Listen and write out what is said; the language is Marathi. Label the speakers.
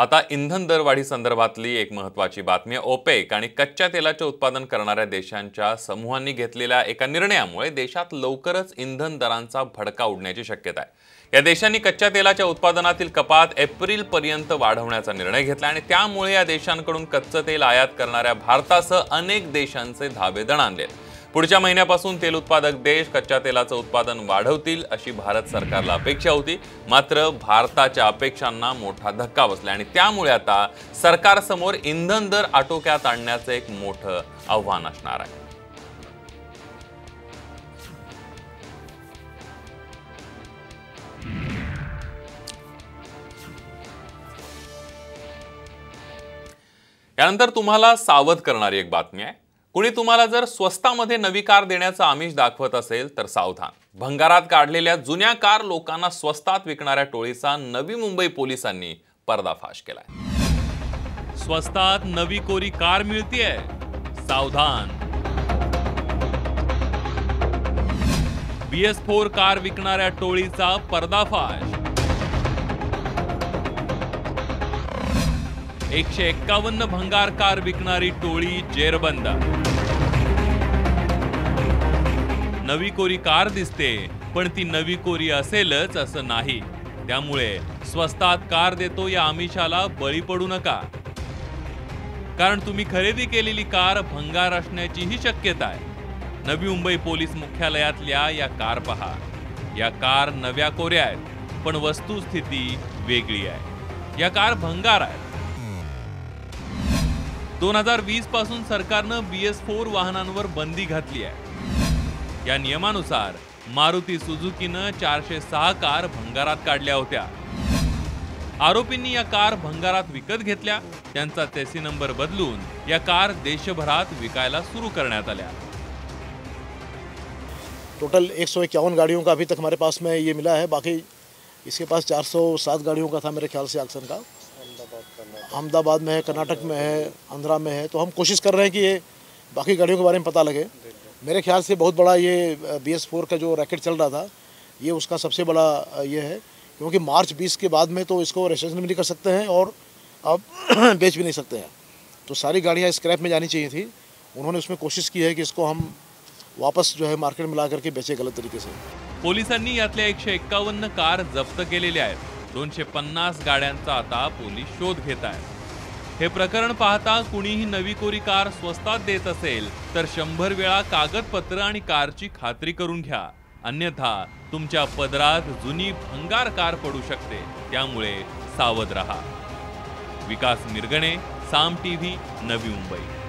Speaker 1: आता इंधन दरवाढी संदर्भातली एक महत्त्वाची बातमी. आहे ओपेक आणि कच्च्या तेलाचे उत्पादन करणाऱ्या देशांच्या समूहांनी घेतलेल्या एका निर्णयामुळे देशात लवकरच इंधन दरांचा भडका उडण्याची शक्यता आहे. या देशांनी कच्च्या तेलाच्या उत्पादनातील कपात एप्रिलपर्यंत वाढवण्याचा निर्णय घेतला आणि त्यामुळे या देशांकडून कच्चं तेल आयात करणाऱ्या भारतासह अनेक देशांचे धाबे दणाणले पुढच्या महिन्यापासून तेल उत्पादक देश कच्च्या तेलाचं उत्पादन वाढवतील अशी भारत सरकारला अपेक्षा होती. मात्र भारताच्या अपेक्षांना मोठा धक्का बसला आणि त्यामुळे आता सरकारसमोर इंधन दर आटोक्यात आणण्याचं एक मोठं आव्हान असणार आहे. यानंतर तुम्हाला सावध करणारी एक बातमी आहे. कुणी तुम्हाला जर स्वस्तामध्ये नवी कार देण्याचं आमिष दाखवत असेल तर सावधान. भंगारात काढलेल्या जुन्या कार लोकांना स्वस्तात विकणाऱ्या टोळीचा नवी मुंबई पोलिसांनी पर्दाफाश केलाय. स्वस्तात नवी कोरी कार मिळतीये. सावधान. बी एस फोर कार विकणाऱ्या टोळीचा पर्दाफाश. एकशे एक्कावन्न भंगार कार विकणारी टोळी जेरबंद. नवी कोरी कार दिसते पण ती नवी कोरी असेलच असं नाही. त्यामुळे स्वस्तात कार देतो या आमिषाला बळी पडू नका. कारण तुम्ही खरेदी केलेली कार भंगार असण्याचीही शक्यता आहे. नवी मुंबई पोलीस मुख्यालयातल्या या कार पहा. या कार नव्या कोऱ्या आहेत पण वस्तुस्थिती वेगळी आहे. या कार भंगार आहेत. दोन हजार वीसपासून सरकारनं बी एस फोर वाहनांवर बंदी घातली आहे. या नियमानुसार मारुती सुझुकीनं चारशे सहा कार भंगारात काढल्या होत्या. आरोपींनी या कार भंगारात विकत घेतल्या. त्यांचा तेसी नंबर बदलून या कार देशभरात विकायला सुरू करण्यात आल्या.
Speaker 2: टोटल एक सौ इक्यावन गाड़ियों का अभी तक हमारे पास में ये मिला है. बाकी इसके पास चार सौ सात गाड़ियों का था मेरे ख्याल से एक्शन का। अहमदाबाद में है, कर्नाटक में है, आंध्रा में है तो हम कोशिश कर रहे हैं कि ये बाकी गाड़ियों के बारे में पता लगे। मेरे ख्याल से बहुत बड़ा ये बी एस फोर का जो रैकेट चल रहा था, ये उसका सबसे बड़ा ये है, क्योंकि मार्च बीस के बाद में तो इसको रजिस्ट्रेशन भी नहीं कर सकते हैं और अब बेच भी नहीं सकते हैं। तो सारी गाड़ियाँ स्क्रैप में जानी चाहिए थी। उन्होंने उसमें कोशिश की है कि इसको हम वापस जो है मार्केट में ला करके बेचे गलत तरीके से।
Speaker 1: यातल्या एकशे एक्कावन्न कार जप्त केलेल्या आहेत. दोनशे पन्नास गाड्यांचा आता पोलीस शोध घेत आहेत. हे प्रकरण पाहता कुणीही नवी कोरी कार स्वस्तात देत असेल तर शंभर वेळा कागदपत्र आणि कारची खात्री करून घ्या. अन्यथा तुमच्या पदरात जुनी भंगार कार पडू शकते. त्यामुळे सावध रहा. विकास मिरगणे साम टीव्ही नवी मुंबई.